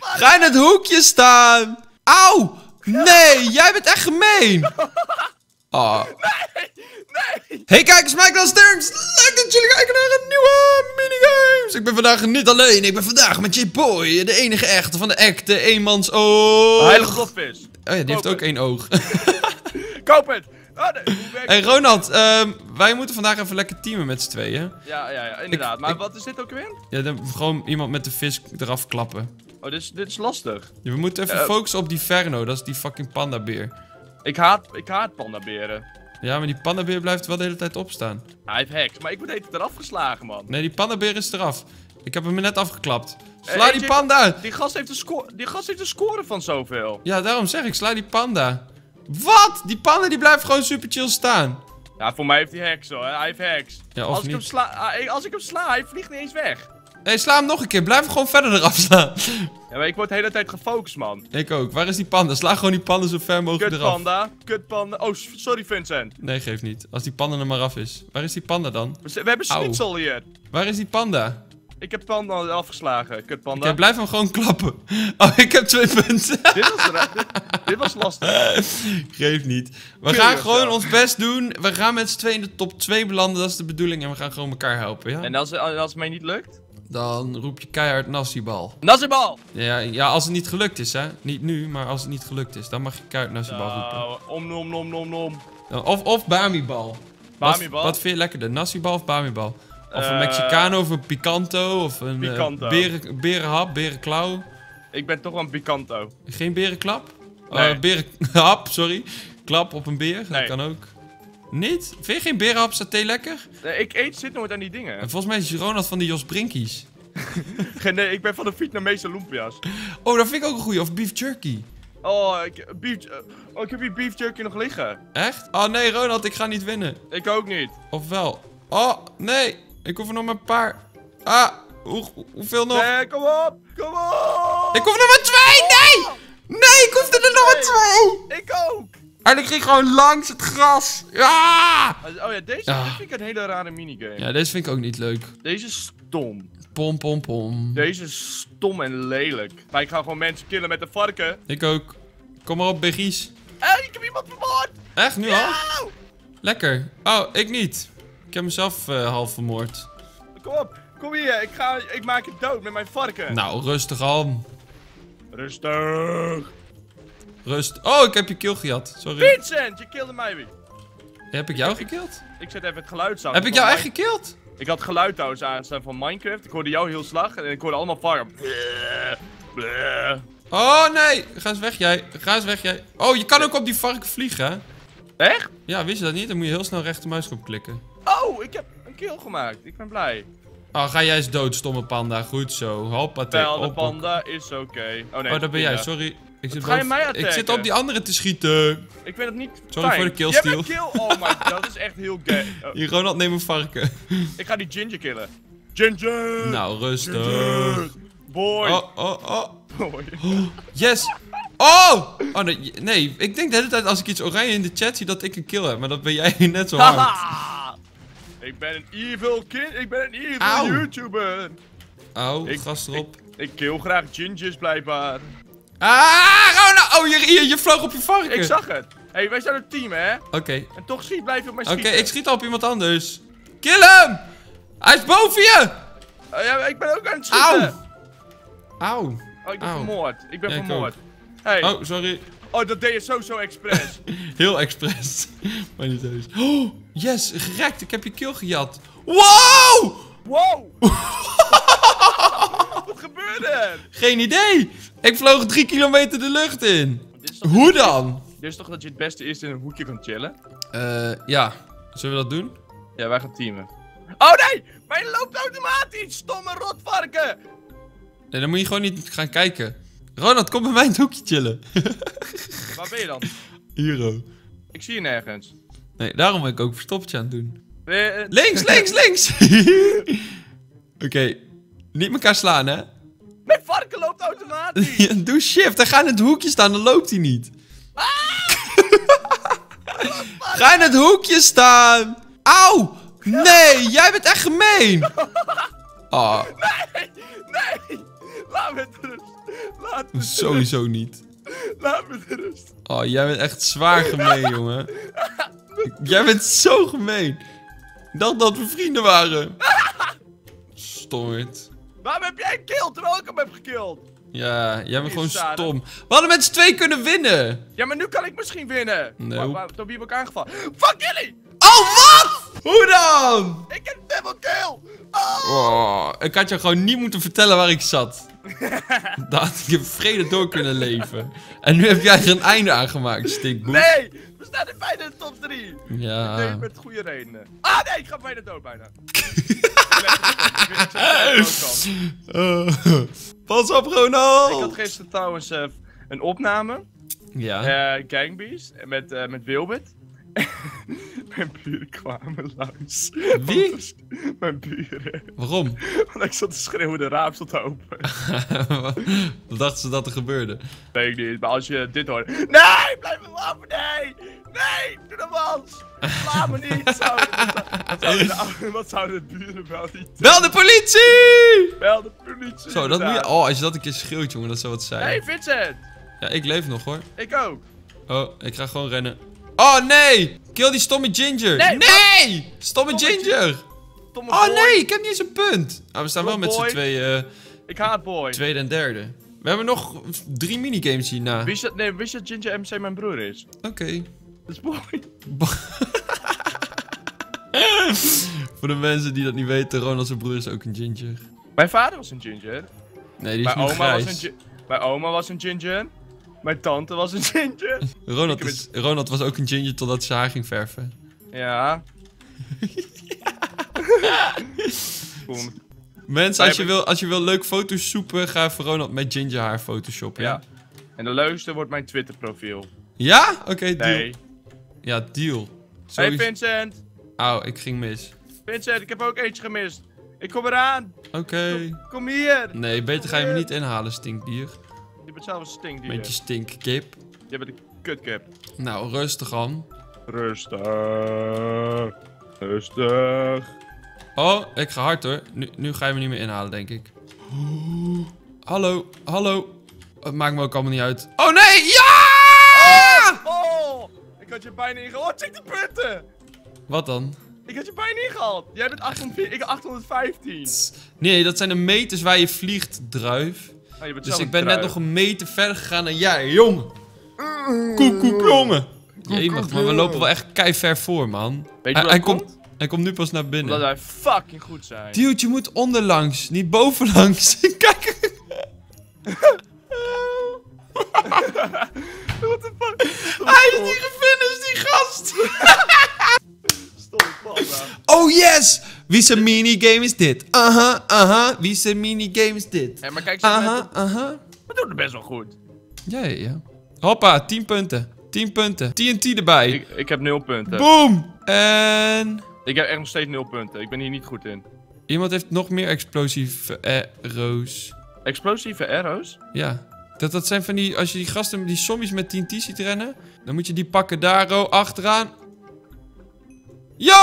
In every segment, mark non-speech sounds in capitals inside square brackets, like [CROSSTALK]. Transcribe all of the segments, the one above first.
Ga in het hoekje staan. Auw. Nee, jij bent echt gemeen. Oh. Nee! Hey kijkers, Michael Stearns. Leuk dat jullie kijken naar een nieuwe minigames. Ik ben vandaag niet alleen. Ik ben vandaag met J-Boy. De enige echte van de echte eenmans oog. Heilige blobvis. Oh ja, die heeft ook één oog. [LAUGHS] Koop het! Oh, nee. Hey? Ronald, ehm, wij moeten vandaag even lekker teamen met z'n tweeën. Ja, ja, ja, inderdaad. maar ik- wat is dit ook weer? Ja, dan gewoon iemand met de vis eraf klappen. Oh, dit is, dit is lastig. Ja, we moeten even Eh. focussen op die Verno. Dat is die fucking pandabeer. Ik haat, ik haat pandaberen. Ja, maar die pandabeer blijft wel de hele tijd opstaan. Hij heeft hacks, maar ik word even eraf geslagen, man. Nee, die pandabeer is eraf. Ik heb hem net afgeklapt. Eh, Sla die panda! Die gast heeft een, sco die gast heeft een score van zoveel. Ja, daarom zeg ik, sla die panda. Wat? Die panda die blijft gewoon super chill staan. Ja, voor mij heeft hij hacks hoor. Hij heeft hacks. Ja, of als, ik hem sla, ah, als ik hem sla, hij vliegt niet eens weg. Hé, hey, sla hem nog een keer. Blijf hem gewoon verder eraf slaan. Ja, maar ik word de hele tijd gefocust, man. Ik ook. Waar is die panda? Sla gewoon die panda zo ver mogelijk Kut eraf. panda, kut panda. Oh, sorry Vincent. Nee, geeft niet. Als die panda er maar af is. Waar is die panda dan? We, we hebben schnitzel hier. Waar is die panda? Ik heb panda afgeslagen, kut panda. Oké, blijf hem gewoon klappen. [LAUGHS] Oh, ik heb twee punten. [LAUGHS] dit, was, dit, dit was lastig. Geeft niet. We gaan gewoon ons best doen. We gaan met z'n tweeën in de top 2 belanden. Dat is de bedoeling. En we gaan gewoon elkaar helpen, ja? En als, als het mij niet lukt? Dan roep je keihard Nassibal. Nazibal! Ja, ja, als het niet gelukt is, hè. Niet nu, maar als het niet gelukt is. Dan mag je keihard Nassibal roepen. Nou, om nom nom nom nom. Of, of Bamibal. Wat, Bamibal? wat vind je lekkerder? Nassibal of Bamibal? Of een Eh, Mexicano of een Picanto of een eh, beren, berenhap, berenklauw. Ik ben toch wel een picanto. Geen berenklap? Nee. Oh, berenhap, [LAUGHS] sorry. Klap op een beer, dat kan ook. Niet? Vind je geen berenhap saté lekker? Nee, ik eet zit nooit aan die dingen. En volgens mij is Ronald van de Jos Brinkies. [LAUGHS] Nee, ik ben van de Vietnamese lumpia's. Oh, dat vind ik ook een goeie. Of beef jerky. Oh, ik, beef, oh, ik heb hier beef jerky nog liggen. Echt? Oh nee, Ronald, ik ga niet winnen. Ik ook niet. Of wel? Oh, nee. Ik hoef er nog maar een paar. Ah, hoe, hoeveel nog? Nee, kom op! Kom op! Ik hoef er nog maar twee! Nee! Nee, ik hoef er nog maar twee! Ik ook! En ik ging gewoon langs het gras. Ja! Oh ja, deze Ah. vind ik een hele rare minigame. Ja, deze vind ik ook niet leuk. Deze is stom. Pom, pom, pom. Deze is stom en lelijk. Maar ik ga gewoon mensen killen met een varken. Ik ook. Kom maar op, Begies. Hé, ik heb iemand vermoord! Echt, nu al? Auw! Lekker. Oh, ik niet. Ik heb mezelf eh, half vermoord. Kom op, kom hier. Ik, ga, ik maak je dood met mijn varken. Nou, rustig aan. Rustig. Rust. Oh, ik heb je kill gejat. Sorry. Vincent, je kilde mij weer. Heb ik jou gekild? Ik zet even het geluid aan. Heb ik jou echt gekild? Ik had geluid trouwens aanstaan van Minecraft. Ik hoorde jou heel slag en ik hoorde allemaal bleh. Oh, nee. Ga eens weg, jij. Ga eens weg, jij. Oh, je kan ook op die varken vliegen, hè? Echt? Ja, wist je dat niet? Dan moet je heel snel rechtermuisknop klikken. Oh, ik heb een kill gemaakt. Ik ben blij. Oh, ga jij eens dood, stomme panda. Goed zo. Hoppatee. Wel, de panda is oké. Oh nee, Oh, daar ben jij. Sorry. Ik zit, ga je mij ik zit op die andere te schieten. Ik vind het niet Sorry fijn. voor de kill Jij steal. bent kill? Oh my god, dat is echt heel gay. Oh, [LAUGHS] Hier, Ronald, neem een varken. ik ga die Ginger killen. Ginger! nou, rustig. Ginger! Boy! Oh, oh, oh. Boy. [GASPS] Yes. Oh! Oh, nee, nee. Ik denk de hele tijd als ik iets oranje in de chat zie dat ik een kill heb. Maar dat ben jij [LAUGHS] net zo hard. Haha! Ik ben een evil kind. Ik ben een evil. YouTuber. Au, Ik- gas erop. Ik kill graag gingers blijkbaar. Ah, Ronald! Oh, hier, hier, je vloog op je varken. Ik zag het. Hé, hey, wij zijn een team, hè? Oké. En toch schiet, blijf je op mij Oké, schieten. ik schiet al op iemand anders. Kill hem! Hij is boven je! Oh, ja, ik ben ook aan het schieten. Auw. Auw. Oh, ik ben Auw. vermoord. Ik ben Ja, ik vermoord. Hey. Oh, sorry. Oh, dat deed je sowieso expres. [LAUGHS] Heel expres. [LAUGHS] maar niet eens. Oh, yes, gerekt. Ik heb je kill gejat. Wow! wow! [LAUGHS] Geen idee. Ik vloog drie kilometer de lucht in. Hoe dan? dit is toch dat je het beste eerst in een hoekje kan chillen? Eh, ja. Zullen we dat doen? Ja, wij gaan teamen. Oh nee! Mij loopt automatisch! Stomme rotvarken! Nee, dan moet je gewoon niet gaan kijken. Ronald, kom bij mij in het hoekje chillen. [LAUGHS] Waar ben je dan? Hero. Ik zie je nergens. Nee, daarom ben ik ook verstoppertje aan het doen. Eh, eh, Links, links, [LAUGHS] links! [LAUGHS] Oké. Niet elkaar slaan, hè? Loopt automatisch! [LAUGHS] Ja, Doe shift. Hij gaat in het hoekje staan, dan loopt hij niet. Ga in het hoekje staan. Auw! Nee, jij bent echt gemeen. Oh, Nee! Nee! Laat me rust! Laat me, Sowieso niet. laat me rust. Oh, jij bent echt zwaar gemeen, jongen. Jij bent zo gemeen. Ik dacht dat we vrienden waren. Stommerd. Waarom heb jij een kill terwijl ik hem heb gekilld? Ja, jij bent gewoon hè? stom. We hadden met z'n twee kunnen winnen. Ja, maar nu kan ik misschien winnen. Nee. Waar, door wie heb ik aangevallen? Fuck jullie! Oh, wat? Hoe dan? Ik heb double kill! Oh! Oh, ik had je gewoon niet moeten vertellen waar ik zat. [LAUGHS] Dan had ik in vrede door kunnen leven. En nu heb jij er een einde aan gemaakt, stinkboek. Nee! We staan in bijna de top 3. Ja. Nee, met goede redenen. Ah nee, ik ga bijna dood bijna. [LAUGHS] Ik weet niet of ik dood kan. Pas op, Ronald. Ik had gisteren trouwens eh, een opname. Ja. Gangbeast. Met, eh met Wilbert. [LAUGHS] Mijn buren kwamen langs. Wie? Mijn buren. Waarom? Want ik zat te schreeuwen, de raam stond open. [LAUGHS] Wat dachten ze dat er gebeurde? Weet ik niet, maar als je dit hoort. Nee, blijf me af, nee! Nee, doe dat! Laat me niet! Zo, wat, zouden de, wat zouden de buren wel niet Bel de politie! Bel de politie! Zo, dat moet je... Oh, als je dat een keer schreeuwt, jongen, dat zou wat zijn. Hey Vincent! Ja, ik leef nog, hoor. Ik ook! Oh, ik ga gewoon rennen. Oh, nee! Kill die stomme ginger. Nee, nee! Stomme Stomme ginger. Tomme Oh, nee, ik heb niet eens een punt. Ah, we staan wel Stomme met z'n twee, eh, Ik haat boy. tweede en derde. We hebben nog drie minigames hierna. Wist je, nee, wist je dat Ginger MC mijn broer is? Oké. [LAUGHS] Voor de mensen die dat niet weten, Ronald zijn broer is ook een ginger. Mijn vader was een ginger. Nee, die is Mijn oma, was een mijn oma was een ginger. Mijn tante was een ginger. Ronald, Ronald was ook een ginger totdat ze haar ging verven. Ja. [LAUGHS] Mensen, als je, wil, als je wil leuk foto's soepen, ga even Ronald met ginger haar photoshoppen. Ja. Ja? En de leukste wordt mijn Twitter profiel. Ja? Oké, deal. Nee. Ja, deal. Hey Vincent! Auw, ik ging mis. Vincent, ik heb ook eentje gemist. Ik kom eraan. Oké. Kom hier. Nee, beter ga je me niet inhalen, stinkdier. Je bent zelf een stinkdier. Met je stinkkip. Je bent een kutkip. Nou, rustig aan. Rustig. Rustig. Oh, ik ga hard hoor. Nu, nu ga je me niet meer inhalen, denk ik. Hallo, hallo. Het maakt me ook allemaal niet uit. Oh nee, ja! Ik had je bijna ingehaald. Oh, check de punten! Wat dan? Ik had je bijna ingehaald. Jij bent 804, ik 815. Nee, dat zijn de meters waar je vliegt, druif. Oh, je bent Dus ik ben net nog een meter verder gegaan dan jij, jongen. Koek, koek, jongen. Jemig, maar we lopen wel echt kei ver voor, man. Weet hij, je wat hij, dat komt, komt? hij komt nu pas naar Omdat binnen. wij fucking goed zijn. Dude, je moet onderlangs, niet bovenlangs. [LAUGHS] Kijk. [LAUGHS] Wie zijn minigame is dit? Aha, aha. Wie zijn minigame is dit? Hé, maar kijk, ze Aha, aha. we doen het best wel goed. Ja, ja, ja. Hoppa, 10 punten. 10 punten. TNT erbij. Ik, ik heb nul punten. Boom! En... Ik heb echt nog steeds nul punten. Ik ben hier niet goed in. Iemand heeft nog meer explosieve arrows. Explosieve arrows? Ja. Dat, dat zijn van die... Als je die gasten, die zombies met TNT ziet rennen... Dan moet je die pakken daar, oh, achteraan. Yo!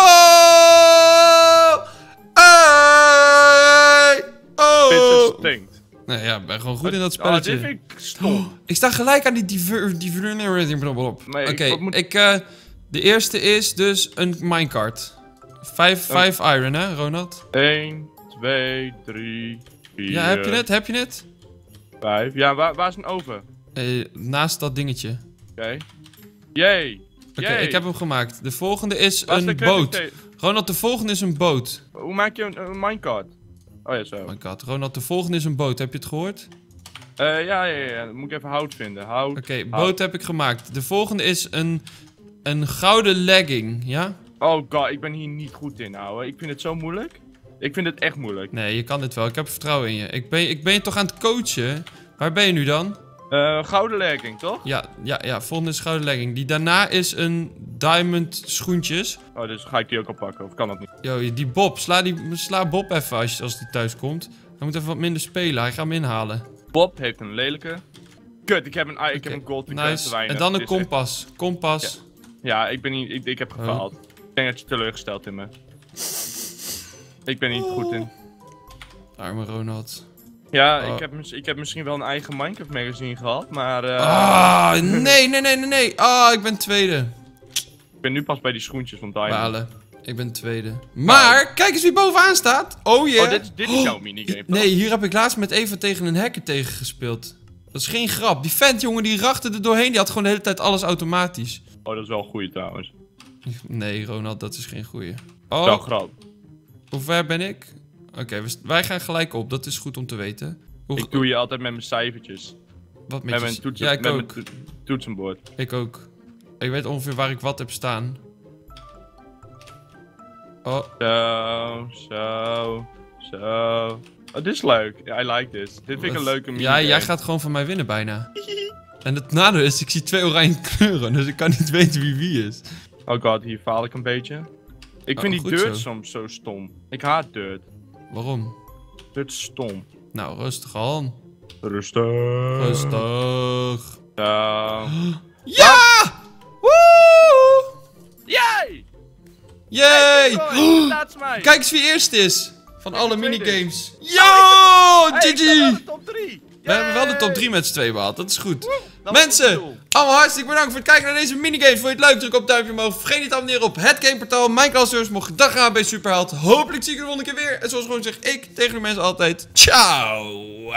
Stinkt. Nee, ja, ik ben gewoon goed in dat dit spelletje. vind ik stom. [GASPS] Ik sta gelijk aan die diver... diver op. Nee, Oké, ik- wat moet- ik... eh, de eerste is dus een minecart. Vijf, Oh. vijf iron, hè, Ronald? 1, 2, 3, 4. Ja, heb je het? Heb je het? 5. Ja, waar, waar is een oven? Eh, naast dat dingetje. Oké. Yay. Oké, ik heb hem gemaakt. De volgende is Waar een boot. Ronald, de volgende is een boot. Hoe maak je een, een minecart? Oh ja, zo. Oh my god. Ronald, de volgende is een boot. Heb je het gehoord? Eh, ja, ja, ja. Dan moet ik even hout vinden. Hout. Oké, boot heb ik gemaakt. De volgende is een, een gouden legging, ja? Oh god, ik ben hier niet goed in, ouwe. Ik vind het zo moeilijk. Ik vind het echt moeilijk. Nee, je kan dit wel. Ik heb vertrouwen in je. Ik ben, ik ben je toch aan het coachen? Waar ben je nu dan? Eh, gouden legging, toch? Ja, ja, ja. Volgende is gouden legging. Die daarna is een diamond schoentjes. Oh, dus ga ik die ook al pakken, of kan dat niet? Yo, die Bob. Sla, die, sla Bob even als, als die thuis komt. Hij moet even wat minder spelen. Hij gaat hem inhalen. Bob heeft een lelijke. Kut, ik heb een, ik heb een gold Nice. weinig. En dan een echt- kompas. Kompas. Ja, ik ben niet, ik, ik heb Oh. gefaald. Ik denk dat je teleurgesteld in me. Ik ben niet goed in. Arme Ronald. Ja, Oh. ik, heb, mis- ik heb misschien wel een eigen Minecraft magazine gehad, maar eh, Ah, [LAUGHS] nee, nee, nee, nee, nee. Ah, ik ben tweede. Ik ben nu pas bij die schoentjes van Diamond. Balen. Ik ben tweede. Maar, kijk eens wie bovenaan staat. Oh yeah. Oh, dit, is- dit is jouw minigame, toch? Nee, hier heb ik laatst met Eva tegen een hacker tegen gespeeld. Dat is geen grap. Die vent, jongen, die rachte er doorheen. Die had gewoon de hele tijd alles automatisch. Oh, dat is wel een goeie trouwens. Nee, Ronald, dat is geen goeie. Oh, grap. hoe ver ben ik? Oké, wij gaan gelijk op. Dat is goed om te weten. Hoe, Ik doe je altijd met mijn cijfertjes. wat met Met je- mijn, toetsen, Ja, ik met ook. mijn to- toetsenbord. Ik ook. Ik weet ongeveer waar ik wat heb staan. Oh, Zo, zo, zo. Oh, dit is leuk. I like this. Dit vind ik een leuke Ja, minigame. jij gaat gewoon van mij winnen bijna. en het nadeel is, ik zie twee oranje kleuren. Dus ik kan niet weten wie wie is. Oh god, hier faal ik een beetje. Ik Oh, vind die goed dirt zo. soms zo stom. Ik haat dirt. Waarom? Dirt is stom. Nou, rustig aan. Rustig. Rustig. Zo. [GASPS] Ja! Woe! Yay! Yay! Kijk eens wie eerst is. Van alle minigames. Yo! GG! de top 3! We hebben wel de top 3 met z'n tweeën behaald. Dat is goed. Dat Mensen, allemaal hartstikke bedankt voor het kijken naar deze minigames. Vond je het leuk? Druk op het duimpje omhoog. Vergeet niet te abonneren op het Gameportaal. Mijn klasseurs mocht je dag gaan bij Superheld. Hopelijk zie ik je de volgende keer weer. En zoals gewoon zeg ik tegen de mensen altijd. Ciao!